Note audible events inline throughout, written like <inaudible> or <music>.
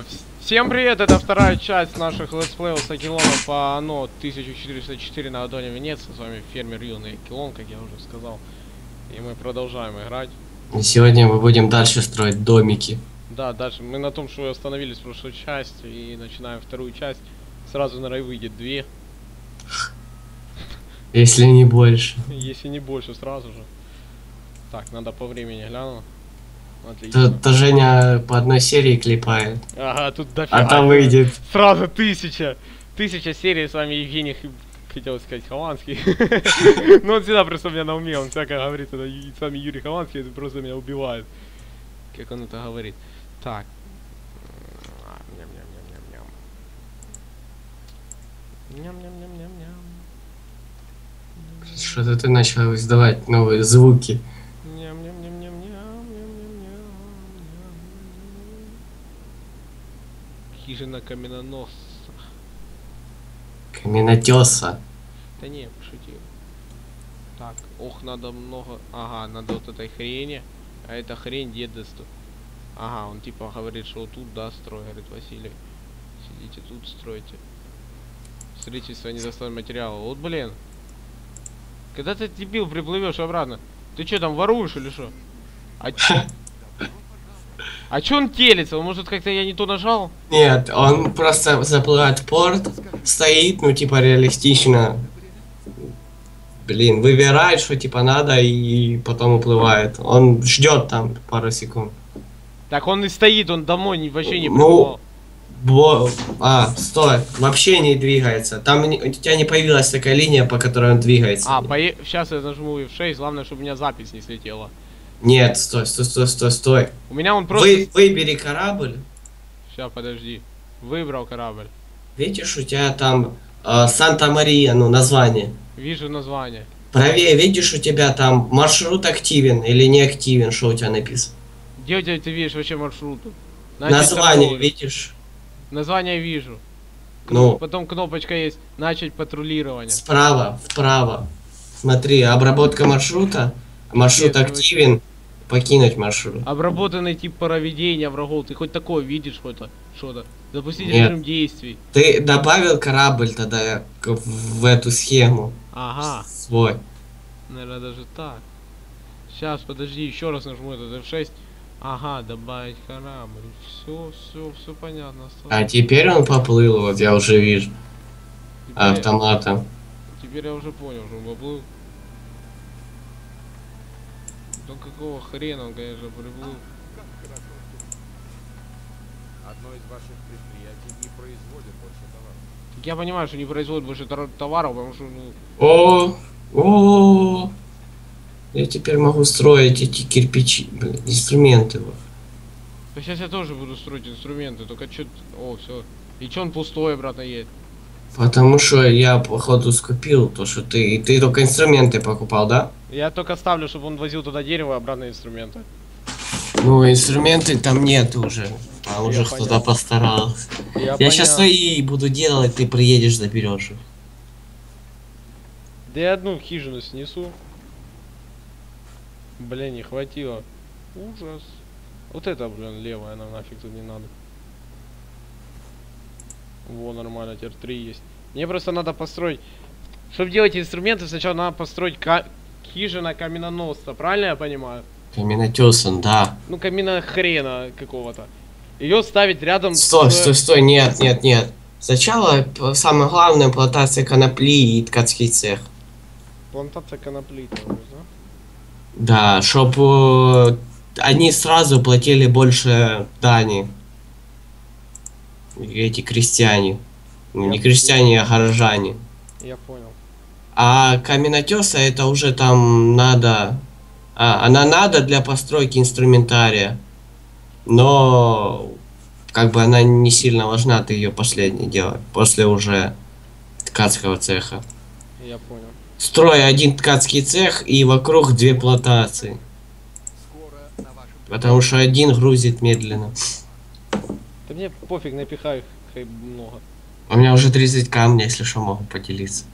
Вс- Всем привет, это вторая часть наших летсплеев с Акилоном по ано 1404 на Адоне Венеции. С вами фермер Юный Акилон, как я уже сказал. И мы продолжаем играть. И Сегодня мы будем дальше строить домики. Да, дальше мы на том, что остановились в прошлой части и начинаем вторую часть. Сразу на рай выйдет две, Если не больше. <laughs> если не больше сразу же. Так, надо по времени гляну. Отлично. То Женя по одной серии клепает. Ага, тут дофига. А там выйдет. Сразу тысяча. Тысяча серий с вами Евгений, хотел сказать, Хованский. <laughs> Ну он всегда просто меня на уме, он всякое говорит, это с вами Юрий Хованский, это просто меня убивает. Как он это говорит. Так. А, ням-ням-ням-ням-ням. Ням-ням-ням-ням-ням. Что-то ты начал издавать новые звуки. Хижина каменоносца. Каменотеса. Да не, пошутил. Так, ох, надо много... Ага, надо вот этой хрени. А эта хрень дедосту. Ага, он типа говорит, что тут, да, строй, говорит Василий. Сидите тут, стройте. Строительство недостойного материала. Вот, блин. Когда ты, дебил, приплывешь обратно? Ты что, там воруешь или что? А чё? <laughs> А чё он телится? Может, как-то я не то нажал? Нет, он просто заплывает в порт, стоит, ну типа реалистично. Блин, выбирает, что типа надо, и потом уплывает. Он ждет там пару секунд. Так он и стоит, он домой вообще не Ну. Бо... А, стой, вообще не двигается. Там не- у тебя не появилась такая линия, по которой он двигается. А, пое... сейчас я нажму F6, главное, чтобы у меня запись не слетела. Нет, стой, стой, стой, стой, стой. У меня он просто... Вы, выбери корабль. Сейчас, подожди. Выбрал корабль. Видишь, у тебя там э, Санта-Мария, ну, название. Вижу название. Правее, видишь, у тебя там маршрут активен или не активен, что у тебя написано. Где у тебя ты видишь вообще маршруту? Начать Название, видишь? Название вижу. Ну. Потом кнопочка есть начать патрулирование. Справа, вправо. Смотри, обработка маршрута. Маршрут Нет, активен. Покинуть маршрут. Обработанный тип проведения врагов. Ты хоть такое видишь что-то? Что-то? Запустить Нет. режим действий. Ты добавил корабль тогда в эту схему. Ага. Свой. Наверное, даже так. Сейчас, подожди, еще раз нажму этот F6. Ага, добавить корабль. Все, все, все понятно. стало. А теперь он поплыл, вот я уже вижу. Теперь- Автоматом. Теперь я уже понял, что он поплыл. Ну какого хрена он, конечно, приплыл. Одно из ваших предприятий не производит больше товаров. Так я понимаю, что не производит больше товар- товаров, потому что, ну, О, о, я теперь могу строить эти кирпичи, блин, инструменты. сейчас я тоже буду строить инструменты, только что, о, все. И че он пустой обратно едет? Потому что я походу скупил то, что ты, ты только инструменты покупал, да? Я только ставлю, чтобы он возил туда дерево, а обратно инструменты. Ну, инструменты там нет уже. Я уже кто-то постарался. Я, Я сейчас свои буду делать, ты приедешь, заберешь их. Да я одну хижину снесу. Блин, не хватило. Ужас. Вот это, блин, левая, нам нафиг тут не надо. Во, нормально, теперь три есть. Мне просто надо построить... Чтобы делать инструменты, сначала надо построить ка... хижина каменоносца, правильно я понимаю? Каменотесан, да. Ну, камина хрена какого-то. Ее ставить рядом Стой, с... стой, стой, нет, нет, нет. Сначала п- самое главное плантация конопли и ткацкий цех. Плантация конопли, да? Да, чтоб э, они сразу платили больше дани. Эти крестьяне. Ну, не Я крестьяне, а горожане. Я понял. А каменотеса это уже там надо... А, она надо для постройки инструментария. Но как бы она не сильно важна, ты ее последней делай. После уже ткацкого цеха. Я понял. Строй один ткацкий цех и вокруг две плантации. Скоро на вашем Потому что один грузит медленно. Да мне пофиг, напихай их хай много. У меня уже 30 камня, если что, могу поделиться.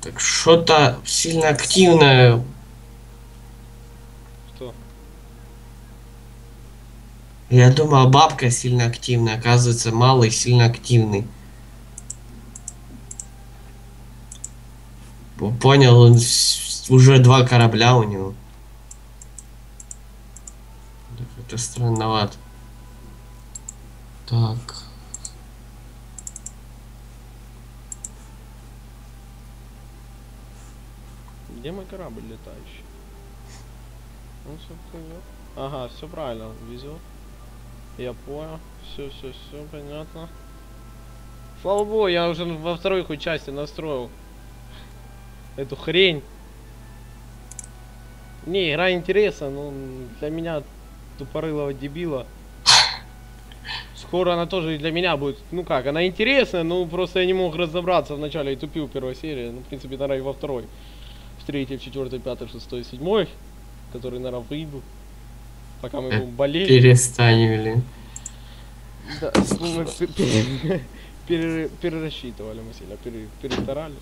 Так что Что-то сильно активное. Что? Я думал, бабка сильно активная, оказывается, малый сильно активный. Понял, он уже два корабля у него. Это странновато. Так. Где мой корабль летающий? Он все плывет. Ага, все правильно, везет. Я понял. Все, все, все, понятно. Слава богу, я уже во второй части настроил эту хрень. Не, игра интересна, но для меня тупорылого дебила. Скоро она тоже и для меня будет. Ну как, она интересная, но просто я не мог разобраться вначале и тупил в первой серии. Ну, в принципе, наверное, и во второй. В третьей, в четвертой, пятой, шестой, седьмой. Который, наверное, выйду. Пока мы Э, будем болеть. Перестань, блин. Да, перерасчитывали мы сильно, пере- перестарались.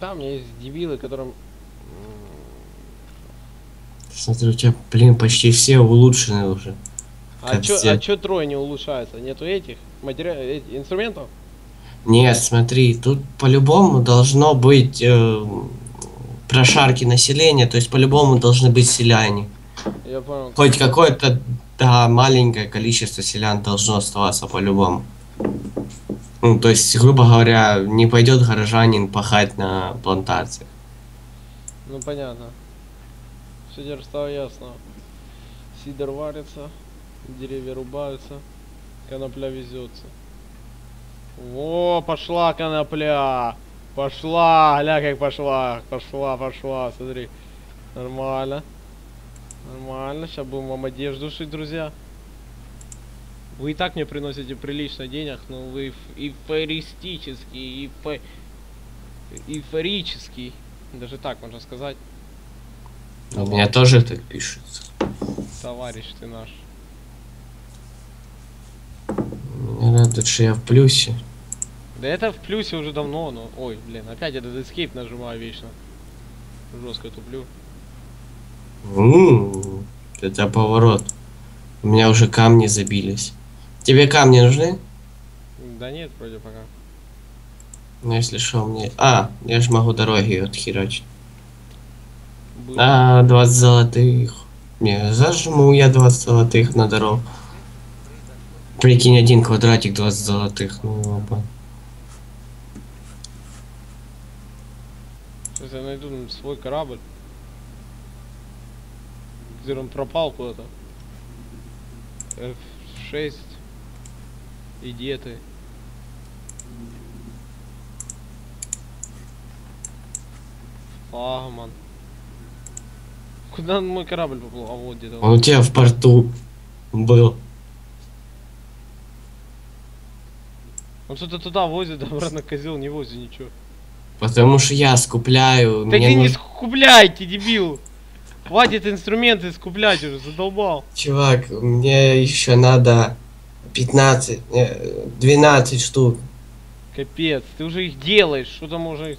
Да, у меня есть дебилы, которым... м, Смотрю, у тебя, блин, почти все улучшены уже. А чё, а чё трое не улучшается? Нету этих материал... эти- инструментов? Нет, смотри, тут по-любому должно быть э, прошарки населения, то есть по-любому должны быть селяне. Я понял. Хоть какое-то, да, маленькое количество селян должно оставаться по-любому. Ну, то есть, грубо говоря, не пойдет горожанин пахать на плантации. Ну понятно. Теперь стало ясно. Сидор варится, деревья рубаются, конопля везется. О, пошла конопля! Пошла! Гля, как пошла! Пошла, пошла, смотри. Нормально. Нормально. Сейчас будем вам одежду шить, друзья. Вы и так мне приносите прилично денег, но вы эйф- эйфористический, эйфо... эйфорический. Даже так можно сказать. У меня тоже так пишется. Товарищ ты наш. Меня радует, что я в плюсе. Да это в плюсе уже давно, но... Ой, блин, опять этот escape нажимаю вечно. Жестко туплю. М, Это поворот. У меня уже камни забились. Тебе камни нужны? Да нет, вроде пока. Ну, если что, мне... А, я же могу дороги отхерачить. Будет. А, 20 золотых. Не, зажму я 20 золотых на дорогу. Прикинь, один квадратик 20 золотых. Ну, оба. Сейчас я найду свой корабль. Где он пропал куда-то. F6. И где ты? Флагман. Куда мой корабль поплыл? А вот где-то. Он у тебя в порту был. Он что-то туда возит, <laughs> обратно козел не возит ничего. Потому что я скупляю. Так ты не нуж- скупляйте, дебил! Хватит инструменты скуплять уже, задолбал. Чувак, мне еще надо 15, э, 12 штук. Капец, ты уже их делаешь, что там уже...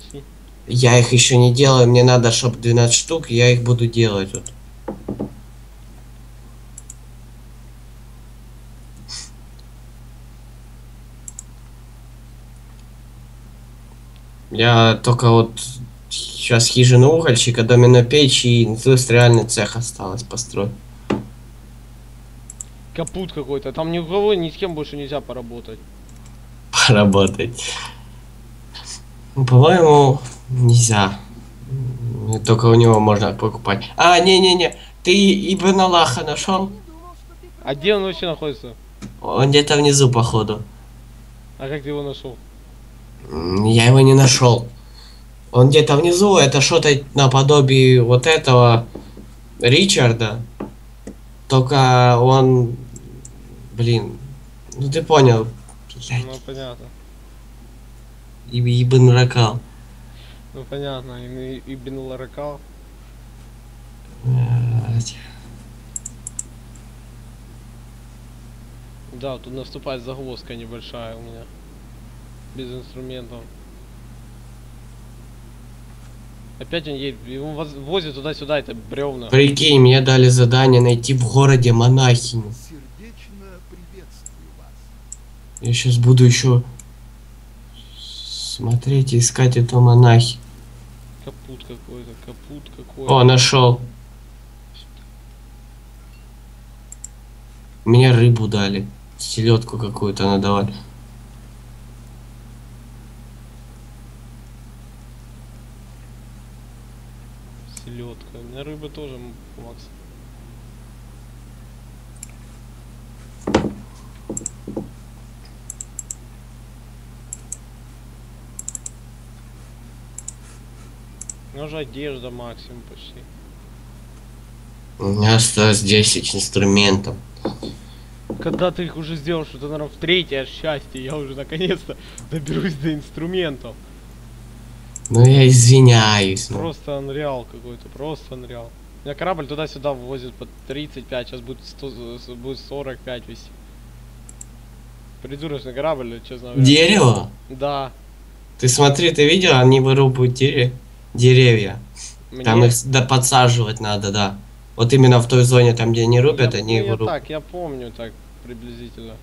Я их еще не делаю, мне надо, чтобы 12 штук, я их буду делать. Вот. Я только вот сейчас хижину угольщика, домино печь и индустриальный цех осталось построить. Капут какой-то, там ни у кого, ни с кем больше нельзя поработать. Поработать. Ну, По-моему, нельзя. Только у него можно покупать. А, не-не-не, ты Ибн Аллаха нашел? А где он вообще находится? Он где-то внизу, походу. А как ты его нашел? Я его не нашел. Он где-то внизу, это что-то наподобие вот этого Ричарда. Только он... Блин, ну ты понял. Блядь, Ну понятно. И- Ибн Ракал. Ну понятно, и, и Бен Ларакал. Блядь. Да, тут наступает загвоздка небольшая у меня. Без инструментов. Опять он едет, его воз- возит туда-сюда, это бревна. Прикинь, мне дали задание найти в городе монахиню. Я сейчас буду еще смотреть и искать эту монахи. Капут какой-то, капут О, какой-то. нашел. Мне рыбу дали. Селедку какую-то надавали. Селедка. У меня рыба тоже, Макс. Уже одежда максимум почти. У меня осталось 10 инструментов. Когда ты их уже сделал, что это, наверное, в третье счастье, я уже наконец-то <laughs> доберусь до инструментов. Ну я извиняюсь. ну. Просто unreal какой-то, просто unreal. У меня корабль туда-сюда возит по 35, сейчас будет, 100, с- будет 45 вести. Придурочный корабль, честно говоря. Дерево? Да. Ты смотри, ты видел, они вырубают дере- деревья. Там Мне- их да, подсаживать надо, да. Вот именно в той зоне, там где они рубят, я, они я вырубают. так, я помню так приблизительно.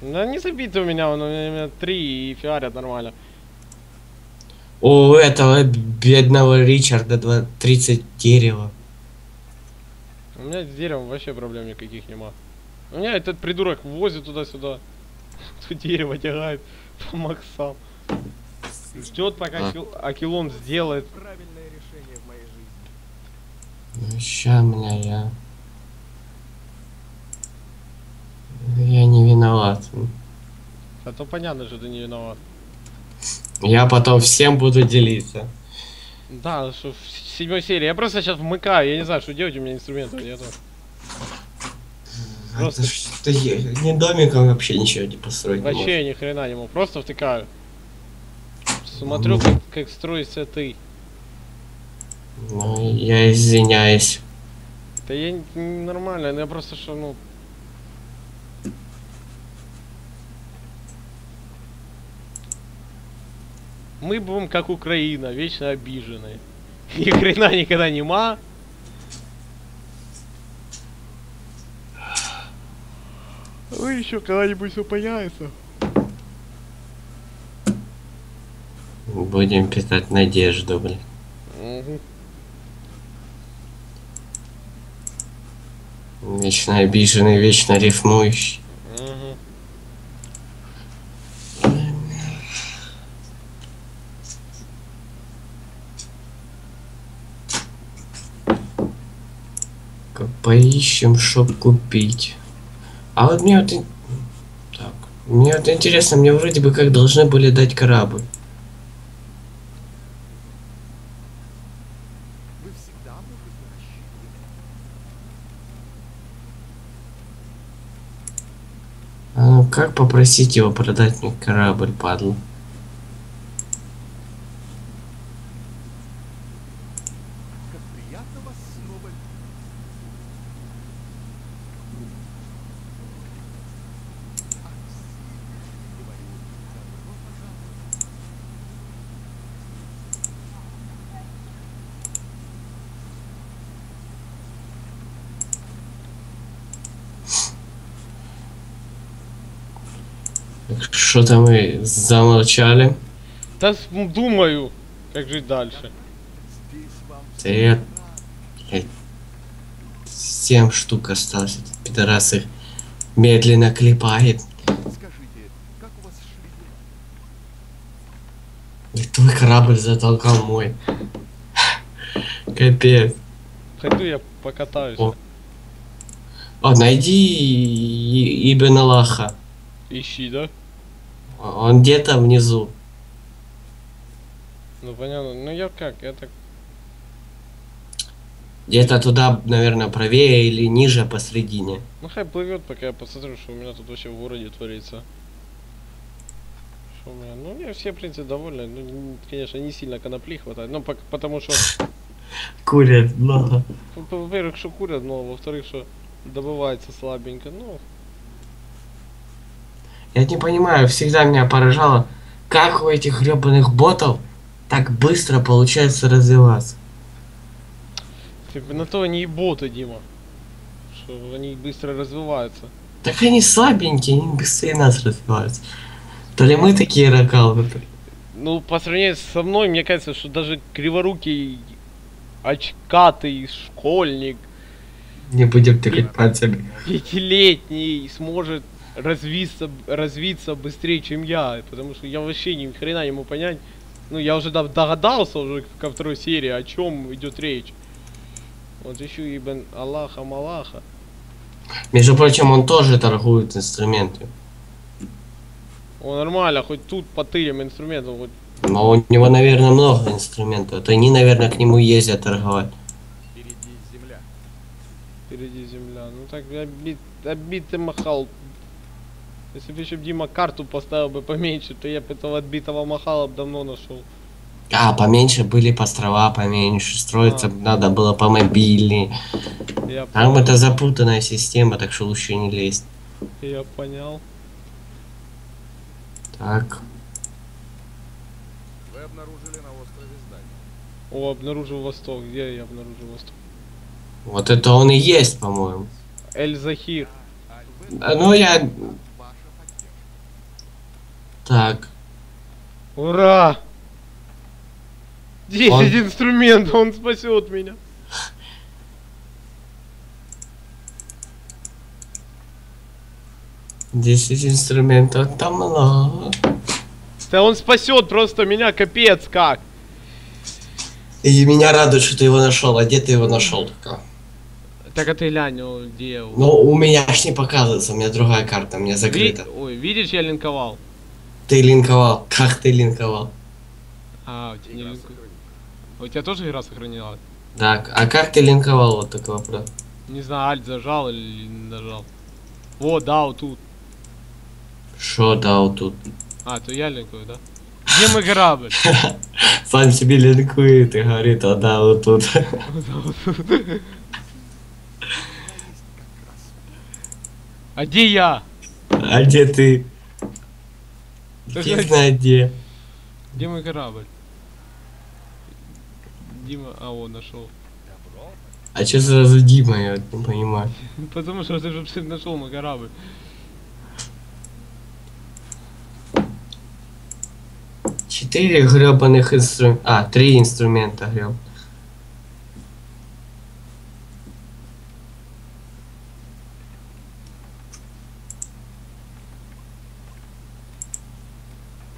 Да не забито у меня, он у меня три и фиарят нормально. У этого бедного Ричарда два- 30 дерева. У меня с деревом вообще проблем никаких нема. У меня этот придурок возит туда-сюда. <laughs> Тут дерево тягает по максам. Ждет пока А. кил- Акилон сделает. Правильное решение в моей жизни. Ну, ща, меня я... Я не виноват. А то понятно, что ты не виноват. Я потом всем буду делиться. Да, что в седьмой серии. Я просто сейчас вмыкаю, я не знаю, что делать, у меня инструментов нету. Просто- Это я- ни домиком вообще ничего не построить не Вообще ни хрена не могу, просто втыкаю. Смотрю, Ну. как, как строишься ты. Ну, я извиняюсь. Да я не- не нормально, я просто что, ну... Мы будем как Украина, вечно обиженные. <laughs> Ни хрена никогда нема. Вы еще когда-нибудь все появится. Будем питать надежду, блин. Мгм. Вечно обиженный, вечно рифмующий. Поищем, чтоб купить. А вот мне вот... Так. Мне вот интересно, мне вроде бы как должны были дать корабль. Вы всегда можете рассчитывать. А ну как попросить его продать мне корабль, падла? Как приятно вас снова Ах, говорю, добро пожаловать. Что-то мы замолчали. Да м, думаю, как жить дальше. Я... блядь, Семь штук осталось. Этот пидорас их медленно клепает. Скажите, как у вас шли дела? И твой корабль затолкал мой. Капец. Пойду я покатаюсь. О. О, найди Ибн Аллаха. Ищи, да? Он где-то внизу. Ну понятно. Ну я как, я так. Где-то туда, наверное, правее или ниже посредине. Ну хай плывет, пока я посмотрю, что у меня тут вообще в городе творится. Что у меня? Ну, мне все, в принципе, довольны. Ну, конечно, не сильно конопли хватает. Ну, пок- потому что, <laughs> Курят много. по- во-первых, что курят, но во-вторых, что добывается слабенько. Ну, Я не понимаю, всегда меня поражало, как у этих гребаных ботов так быстро получается развиваться. Типа на то они и боты, Дима. Что они быстро развиваются. Так они слабенькие, они быстрее нас развиваются. То ли мы такие ракалы, то ли- Ну, по сравнению со мной, мне кажется, что даже криворукий, очкатый школьник, не будем тыкать пальцами. пятилетний сможет развиться, развиться быстрее, чем я. Потому что я вообще ни хрена не могу понять. Ну, я уже дав- догадался уже ко второй серии, о чем идет речь. Вот еще и бен Аллаха Малаха. Между прочим, он тоже торгует инструментами. О, нормально, хоть тут потырим инструментов, хоть Но у него, наверное, много инструментов. Это они, наверное, к нему ездят торговать. Впереди земля. впереди земля. Ну так обид, отбитый махал. Если бы еще Дима карту поставил бы поменьше, то я бы этого отбитого махала б давно нашел. А, поменьше были острова, поменьше. Строиться А. надо было по мобильней. Я Там понял. это запутанная система, так что лучше не лезть. Я понял. Так. Вы обнаружили на острове здание. О, обнаружил восток. Где я обнаружил восток? Вот это он и есть, по-моему. Эль Захир. А, Ну, я... Так. Ура! 10 Он- инструментов, он спасет меня. Десять инструментов, там много. Да он спасет просто меня, капец как. И меня радует, что ты его нашел. А где ты его нашел только? Так а ты глянь, о, где? Ну, у меня аж не показывается, у меня другая карта, у меня Ви- закрыта. Ой, видишь, я линковал. Ты линковал. Как ты линковал? А, у тебя сохранена. У тебя тоже игра сохранилась? Так, а как ты линковал? Вот такой вопрос. Не знаю, альт зажал или не нажал. Вот, да, вот тут. Шо дал тут? А, то я линкую, да? Где мой корабль? <laughs> Сам себе линкует и говорит, а да, вот тут. <laughs> А где я? А где ты? Фиг знает где. Где мой корабль? Дима, а он нашел. А чё сразу Дима, я не понимаю. <laughs> Потому что ты же нашел мой корабль. Четыре гребаных инструмента. А, три инструмента греб.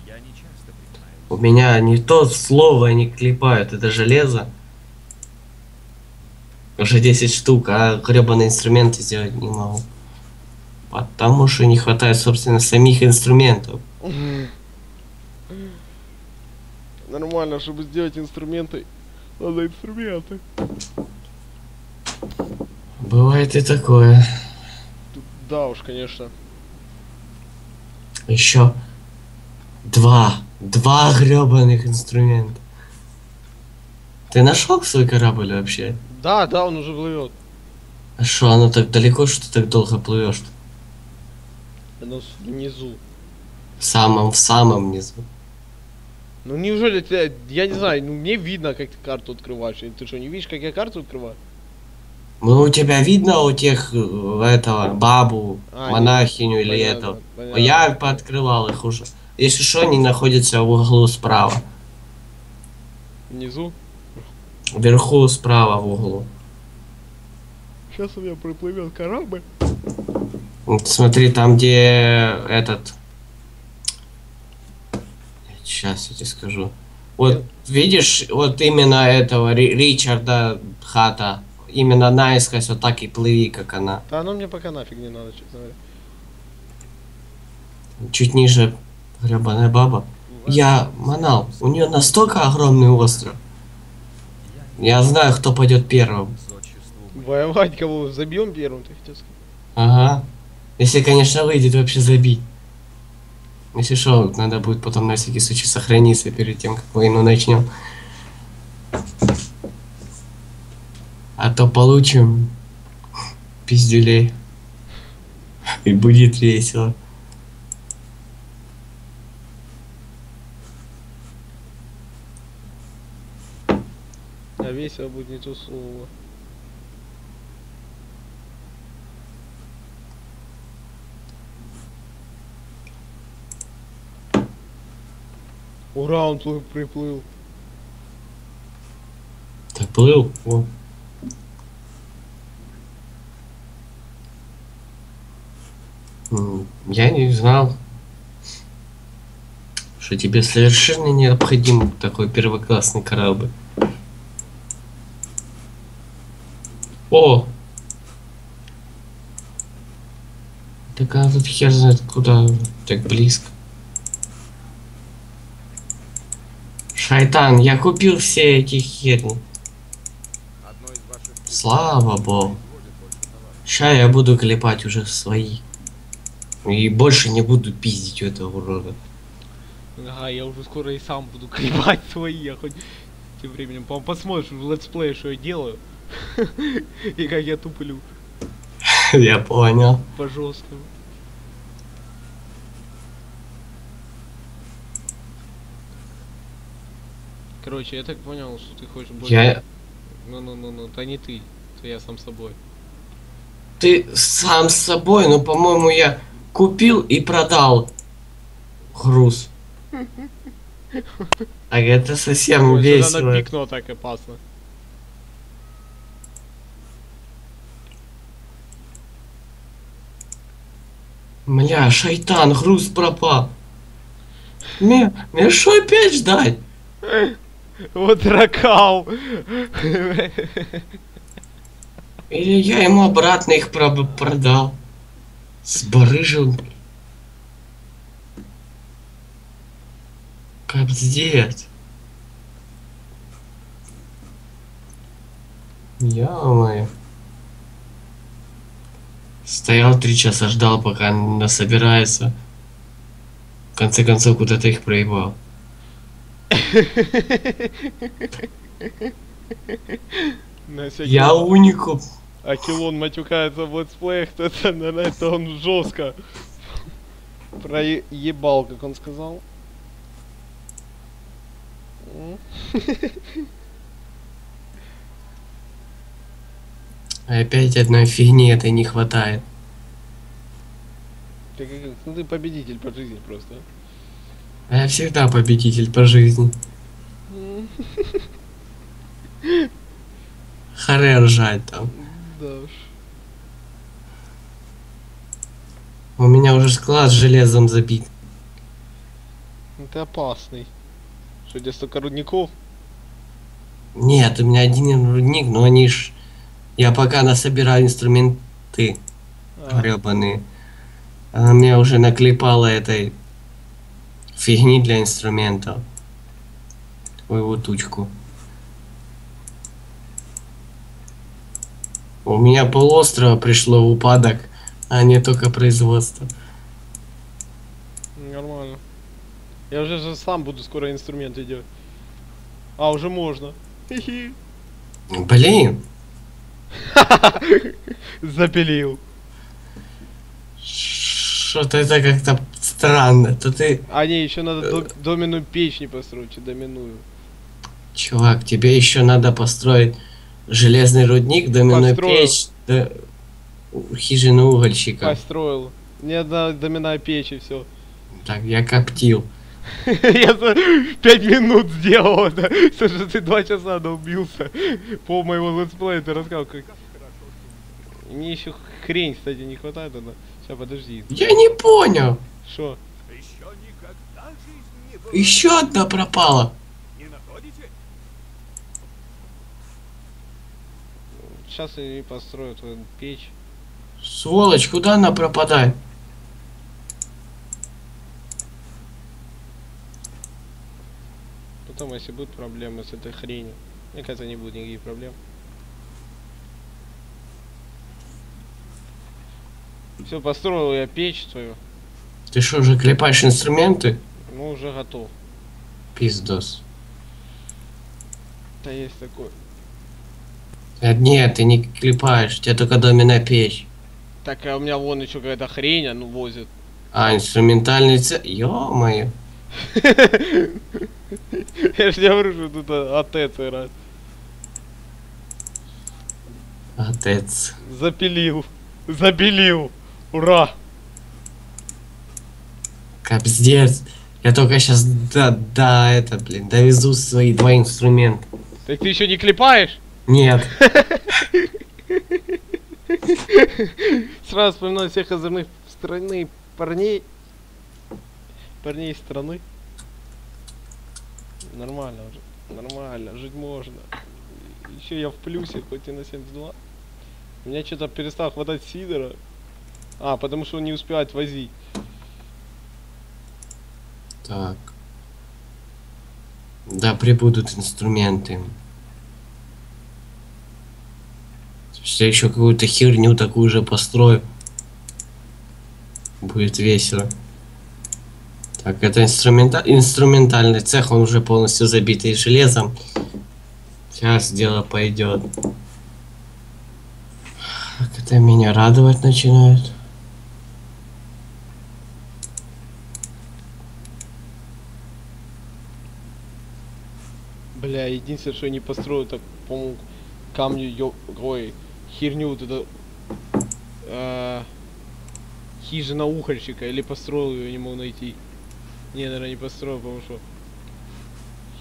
Я не часто признаю. У меня не то слово не клепают, это железо. Уже 10 штук, а гребаные инструменты сделать не могу. Потому что не хватает, собственно, самих инструментов. Нормально, чтобы сделать инструменты, надо инструменты. Бывает и такое. Да уж, конечно. Еще два. Два гребаных инструмента. Ты нашел свой корабль вообще? Да, да, он уже плывет. А что, оно так далеко, что ты так долго плывешь? Оно с- внизу. В самом, в самом низу. Ну неужели ты, я не знаю, ну мне видно, как ты карту открываешь. Ты что, не видишь, как я карту открываю? Ну, у тебя видно у тех, э, этого, бабу, А, монахиню или Понятно, этого? понятно. Я пооткрывал их уже. Если что, они находятся в углу справа. Внизу? Вверху справа в углу. Сейчас у меня приплывет корабль. Вот смотри, там где этот... Сейчас я тебе скажу. Вот видишь, вот именно этого Ри- Ричарда хата. Именно наискось вот так и плыви, как она. Да оно мне пока нафиг не надо, честно говоря. Чуть ниже гребаная баба. Я манал. У нее настолько огромный остров. Я знаю, кто пойдет первым. Воевать кого забьем первым, ты хотел сказать? Ага. Если, конечно, выйдет вообще забить. Если что, надо будет потом на всякий случай сохраниться перед тем, как войну начнем. А то получим пиздюлей. И будет весело. А весело будет не то слово. Ура, он плыл- приплыл. Так плыл. О. Я не знал, что тебе совершенно необходим такой первоклассный корабль. О! Так она тут хер знает куда, так близко. Шайтан, я купил все эти херни. Одно из ваших Слава богу. Ща я буду клепать уже свои. И больше не буду пиздить у этого урода. Ага, я уже скоро и сам буду <laughs> клепать свои, я хоть тем временем, по посмотришь в летсплее, что я делаю. <laughs> И как я туплю <laughs> Я понял. по жесткому. Короче, я так понял, что ты хочешь больше... Я... Ну-ну-ну-ну, да не ты, это я сам собой. Ты сам с собой, но, по-моему, я купил и продал груз. <laughs> А это совсем весело. напикнуло так опасно. Мля, шайтан, груз пропал. Мне, мне что опять ждать? Вот ракал! Или я ему обратно их про- продал. Сбарыжил. Капздец. Ё-моё. Стоял три часа, ждал, пока насобирается. В конце концов, куда-то их проебал. Я уникум. Акилон матюкается в летсплеях, то это, это он жестко проебал, как он сказал. Опять одной фигни этой не хватает. Ты, ну ты победитель по жизни просто. А я всегда победитель по жизни. <laughs> Харе ржать там. Да уж. У меня уже склад с железом забит. Ну Ты опасный. Что, где столько рудников? Нет, у меня один рудник, но они ж... Я пока насобираю инструменты А, гребаные. Она мне уже наклепала этой фигни для инструментов. Ой, вот тучку. У меня полуострова пришло в упадок, а не только производство. нормально. Я уже же сам буду скоро инструменты делать. А, уже можно. Блин, <laughs> Запилил. что-то это как-то странно. То ты, А не, еще надо до- доменную печь не построить, и доменную. чувак, тебе еще надо построить железный рудник, доменную Построил. печь, да, хижину угольщика. Построил. Мне одна доменная печь и все. Так, я коптил. Я за пять минут сделал это. Слушай, ты два часа долбился. По моему летсплею ты рассказал, как... Мне еще хрень, кстати, не хватает она. Сейчас, подожди. Я не понял. Что? Еще одна пропала. Не находите? Сейчас они построят твою печь. Сволочь, куда она пропадает? Потом, если будут проблемы с этой хренью. Мне кажется, не будет никаких проблем. Все, построил я печь свою. Ты что, уже клепаешь инструменты? Ну, уже готов. Пиздос. Да есть такой. Э, Нет, ты не клепаешь, у тебя только доменная печь. Так, а у меня вон еще какая-то хрень, а ну возит. А, инструментальный ц... Ё-моё. Я же не говорю, что тут АТ раз. Отец. Запилил. Запилил. Ура. Капздец. Я только сейчас да, да, это, блин, довезу свои два инструмента. Так ты еще не клепаешь? Нет. <laughs> Сразу вспоминаю всех озорных страны парней. Парней страны. Нормально уже. Нормально, жить можно. Еще я в плюсе, хоть и на 72. У меня что-то перестал хватать сидора. А, потому что он не успевает возить. Так. Да, прибудут инструменты. Я еще какую-то херню такую же построю. Будет весело. Так, это инструмента... инструментальный цех, он уже полностью забитый железом. Сейчас дело пойдет. Как это меня радовать начинает. Бля, единственное, что я не построю, так, по-моему, камню, ё... ой, херню вот это... э, хижина ухольщика, или построил ее, не могу найти. Не, наверное, не построил, потому что...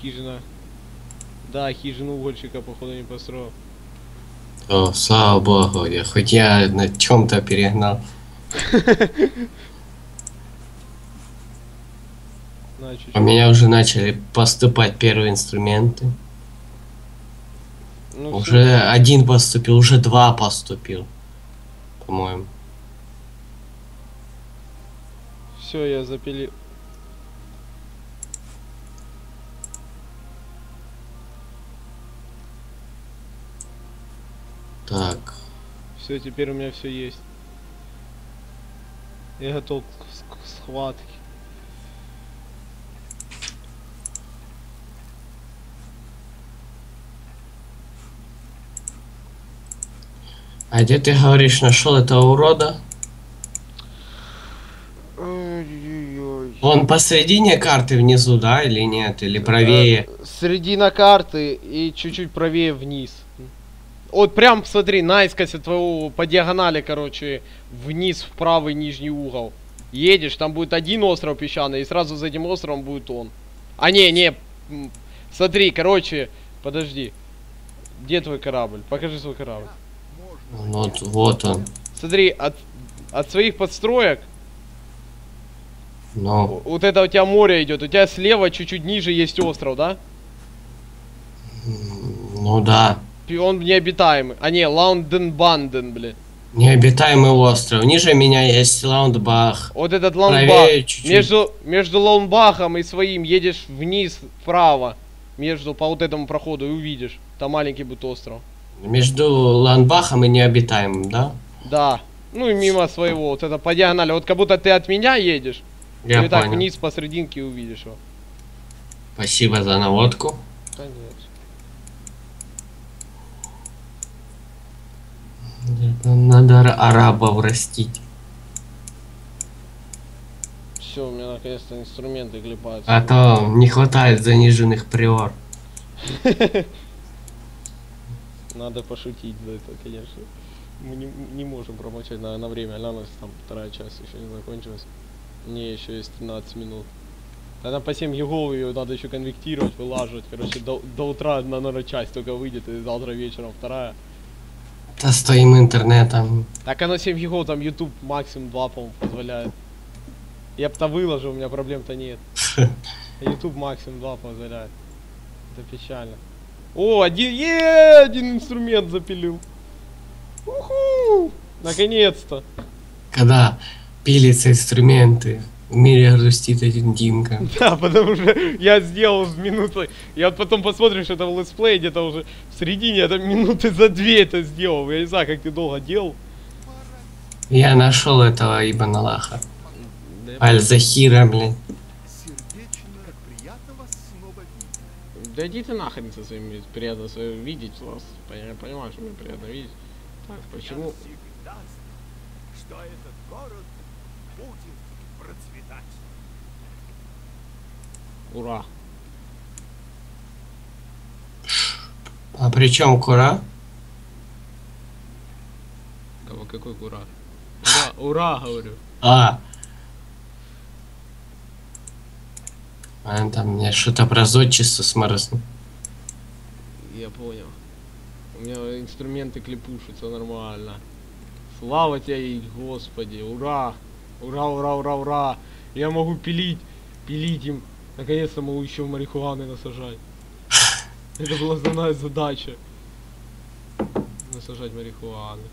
Хижина... Да, хижину угольщика, походу, не построил. О, слава богу, я, хоть я на чем-то перегнал. <laughs> У меня уже начали поступать первые инструменты. Ну, Уже один поступил, уже два поступил. По-моему. Все, я запилил. Так. Все, теперь у меня все есть. Я готов к, к схватке. А где ты говоришь, нашел этого урода? Он посередине карты внизу, да, или нет? Или правее? Середина карты и чуть-чуть правее вниз. Вот прям смотри, наискось от твоего по диагонали, короче, вниз в правый нижний угол. Едешь, там будет один остров песчаный, и сразу за этим островом будет он. А не, не, смотри, короче, подожди. Где твой корабль? Покажи свой корабль. Вот, вот он. Смотри, от, от своих подстроек, в- вот это у тебя море идет, у тебя слева чуть-чуть ниже есть остров, да? ну да. Он необитаемый. А не, Лаунденбанден, блин. Необитаемый остров. Ниже меня есть Лаундбах. Вот этот Лаунбах. Правее чуть-чуть. Между, между Лаунбахом и своим едешь вниз, вправо. Между, по вот этому проходу и увидишь. Там маленький будет остров. Между Ланбахом и необитаемым, да? Да. Ну и мимо своего. Вот это по диагонали. Вот как будто ты от меня едешь. Я и так понял. вниз посерединке увидишь его. Спасибо за наводку. Конечно. Надо ара- арабов растить. Все, у меня наконец-то инструменты клепаются. А то не хватает заниженных приор. <laughs> Надо пошутить за это, конечно. Мы не, не можем промолчать на, на время. У нас там вторая часть еще не закончилась. Не, еще есть 13 минут. Она по 7 гигов ее надо еще конвектировать, вылаживать. Короче, до, до утра одна, наверное, часть только выйдет, и завтра вечером вторая. Да с твоим интернетом. Так оно 7 гигов, там YouTube максимум 2, по-моему, позволяет. Я бы то выложил, у меня проблем-то нет. <laughs> А YouTube максимум 2 позволяет. Это печально. О, один, е, один инструмент запилил. Уху! Наконец-то. Когда пилятся инструменты, мире грустит один Димка. Да, потому что я сделал в минуты. Я потом посмотришь это в летсплее где-то уже в середине, это минуты за две это сделал. Я не знаю, как ты долго делал. Я нашел этого Ибн Аллаха. Аль-Захира, блин. Да иди ты нахрен со своими приятно с- видеть вас. Я понимаю, что мне приятно видеть. Так, почему? Что этот город будет процветать. Ура. А при чем Кура? какой ура? Ура, ура, говорю. А. А там мне что-то про зодчество сморозно. Я понял. У меня инструменты клепуши, все нормально. Слава тебе, Господи, ура! Ура, ура, ура, ура! Я могу пилить, пилить им. Наконец-то могу еще марихуаны насажать. <laughs> Это была основная задача. Насажать марихуаны.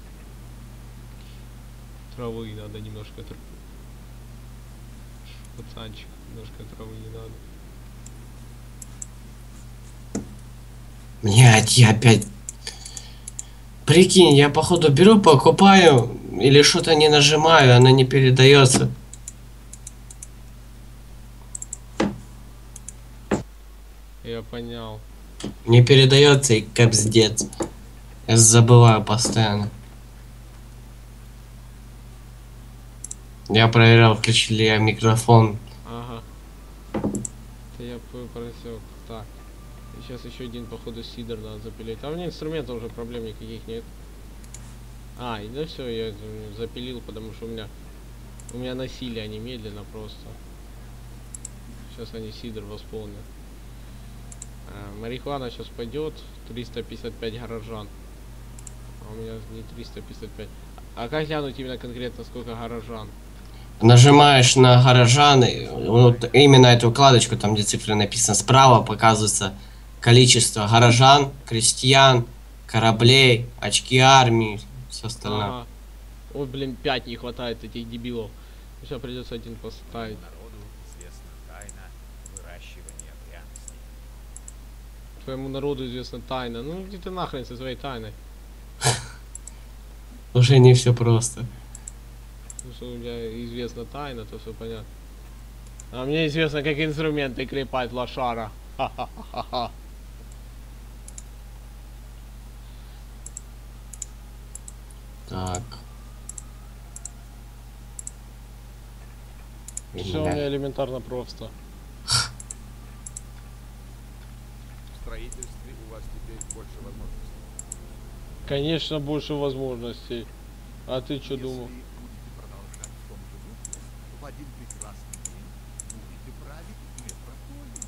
Травы надо немножко тр... Пацанчик, немножко травы не надо. Блять, я опять... Прикинь, я походу беру, покупаю или что-то не нажимаю, оно не передается. Понял. Не передается и капздец. Я забываю постоянно. Я проверял, включил ли я микрофон. Ага. Это я просек. Так. Сейчас еще один, походу, сидор надо запилить. А у меня инструмента уже проблем никаких нет. А, и да все, я запилил, потому что у меня у меня носили они медленно просто. Сейчас они сидор восполнят. А, марихуана сейчас пойдет. 355 горожан. А у меня не 355. А как глянуть именно конкретно сколько горожан? Нажимаешь на горожан, вот именно эту вкладочку, там где цифры написано справа, показывается количество горожан, крестьян, кораблей, очки армии, все остальное. Ага. Ой, блин, 5 не хватает этих дебилов. Сейчас придется один поставить. Народу известна тайна выращивания пряностей. Твоему народу известна тайна. Ну иди ты нахрен со своей тайной. <laughs> Уже не все просто. Ну что у меня известна тайна, то все понятно. А мне известно, как инструменты клепать лошара. Ха-ха-ха-ха. Так. Все у меня элементарно просто. В строительстве у вас теперь больше возможностей. Конечно, больше возможностей. А ты что Если думал? будете продолжать в том же духе, в один прекрасный день будете править метрополией.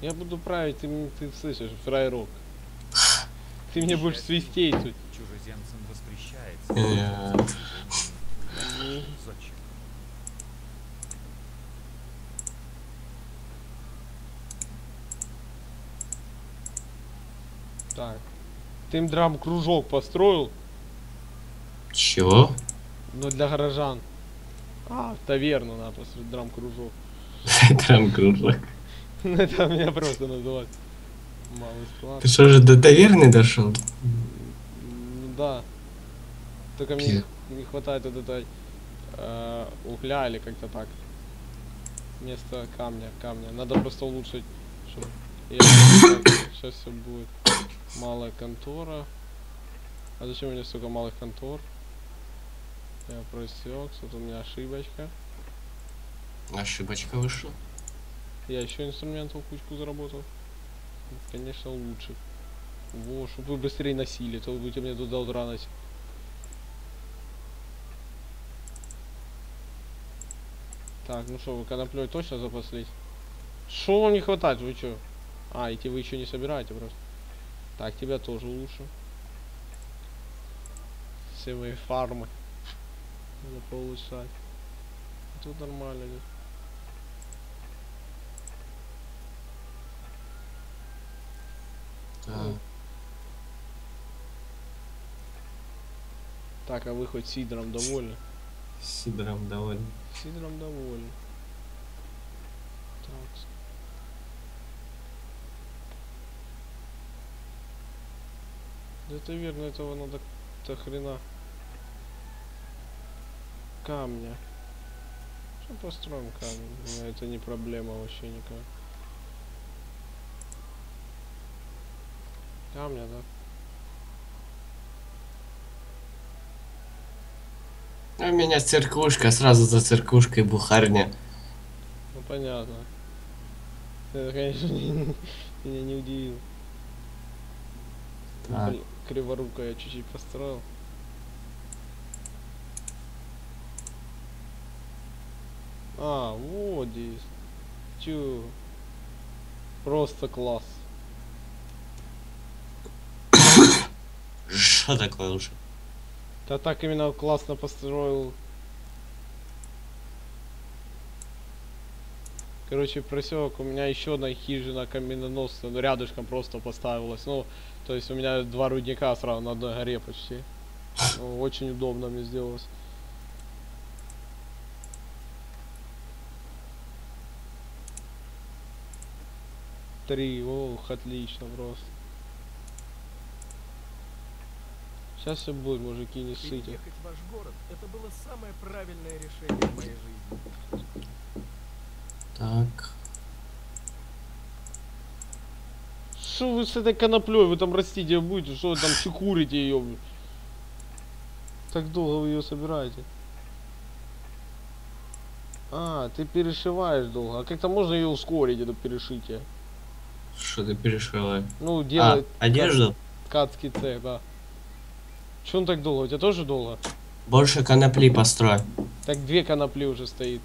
Я буду править, ты, ты слышишь, фрайрок. Ты мне будешь свистеть тут. Чужеземцам воспрещается. Э, Зачем? Так. Ты им драм-кружок построил, Чего? но для горожан. А, в таверну надо построить драм-кружок. Там кружок. <laughs> <laughs> Это меня просто называют. Малый склад. Ты что же до таверны дошел? М, Да. Только мне не хватает вот этой э, угля или как-то так. Вместо камня, камня. Надо просто улучшить, чтобы сейчас все будет. Малая контора. А зачем у меня столько малых контор? Я просек, тут у меня ошибочка. Ошибочка вышла. Я еще инструментов кучку заработал. Конечно, лучше. Во, чтобы вы быстрее носили, то вы будете мне тут до утра носить. Так, ну что, вы коноплей точно запаслись? Что вам не хватает, вы чё? А, эти вы еще не собираете просто. Так, тебя тоже лучше. Все мои фармы. Надо поулучшать. Тут нормально идет. Так. Так, а вы хоть сидром довольны? Сидором довольно. Сидром довольны. Так. Да это верно, этого надо до хрена камня. Что построим камень? Это не проблема вообще никакая. Камня, да? А у меня церквушка, сразу за церквушкой бухарня. Ну понятно. Это, конечно, <laughs> меня не удивило. Так криворуко я чуть-чуть построил. А, вот здесь. Тю. Просто класс. Что такое уже? Да так именно классно построил Короче, проселок, у меня еще одна хижина каменоносная, ну рядышком просто поставилась. Ну, то есть у меня два рудника сразу на одной горе почти. Ну, очень удобно мне сделалось. Три, ох, отлично просто. Сейчас все будет, мужики, не ссыте. Переехать в ваш город – это было самое правильное решение в моей жизни. Так. Что вы с этой коноплей, вы там растить ее будете, что вы там чекурите ее? Так долго вы ее собираете? А, ты перешиваешь долго. А как-то можно ее ускорить, это перешитие? Что ты перешиваешь? Ну, А, делать одежду? ткацкий цех, да. Че он так долго? У тебя тоже долго? Больше конопли построй. Так две конопли уже стоит.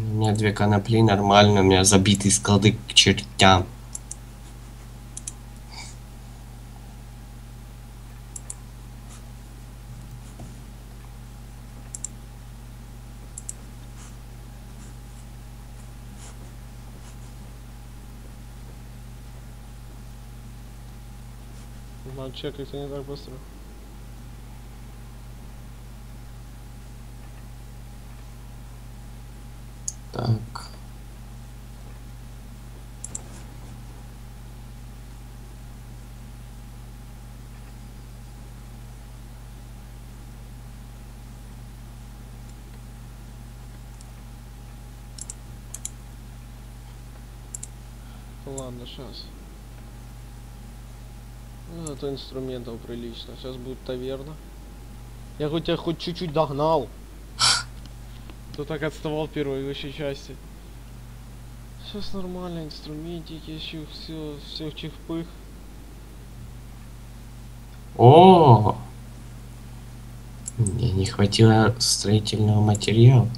У меня две конопли нормально, у меня забитые склады к чертям. Надо чекать, не так быстро. Так. Ну Ладно, сейчас. Ну, зато инструментов прилично. Сейчас будет таверна. Я хоть тебя хоть чуть-чуть догнал. Кто так отставал в первой вообще части. Сейчас нормально, инструментики, еще все, все чих-пых. О! Мне не хватило строительного материала.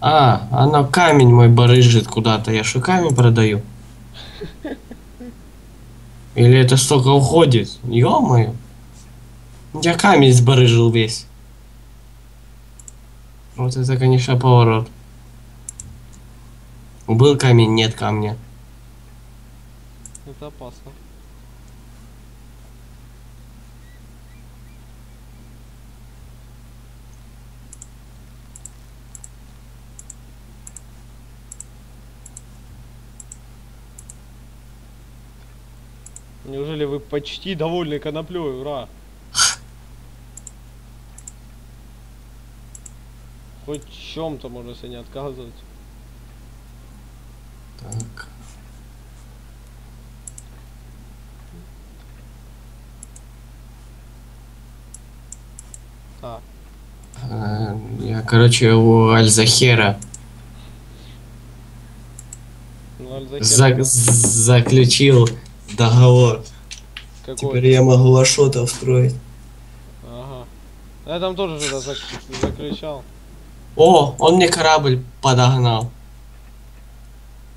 А, оно камень мой барыжит куда-то. Я что камень продаю? <laughs> Или это столько уходит? Ё-моё. Я камень сбарыжил весь. Вот это, конечно, поворот. Был камень, нет камня. Это опасно. Неужели вы почти довольны коноплей? Ура! Хоть в чем-то можно себе не отказывать. Так. Так. Э, Я, короче, у Альзахера Ну, Альзахер за- заключил договор. какой? Теперь я могу Ашота устроить. Ага. Я там тоже что-то зак-. О, он мне корабль подогнал.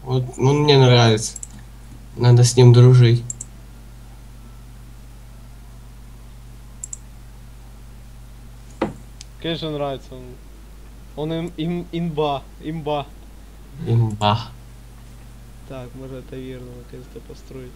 Вот он мне нравится. Надо с ним дружить. Конечно, нравится. Он, он им, им, имба, имба. Имба. Так, можно таверну наконец-то построить.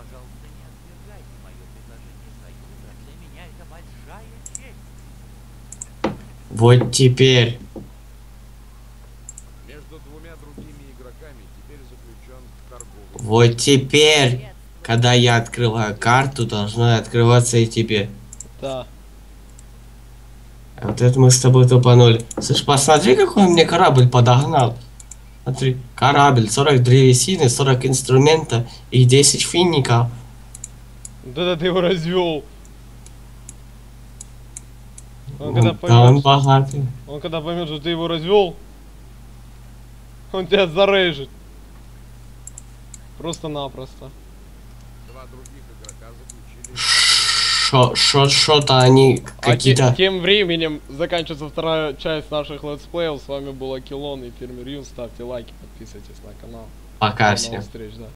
Пожалуйста, не отвергайте мое предложение союза. Для меня это большая честь. Вот теперь. Между двумя другими игроками теперь заключен торговый. Вот теперь. Когда я открываю карту, должно открываться и тебе. Да. А вот это мы с тобой тупанули. Слышь, посмотри, какой он мне корабль подогнал. Смотри, корабль, 40 древесины, 40 инструмента и 10 финика. Да-да, ты его развел. Он ну, когда поймет, да, он богатый. Он когда поймет, что ты его развел, он тебя зарежет. Просто-напросто. Шо, шо, шо-то они А те- какие-то... тем временем заканчивается вторая часть наших летсплеев. С вами был Акилон и Фермер Юн. Ставьте лайки, подписывайтесь на канал. Пока До всем. новых встреч, да.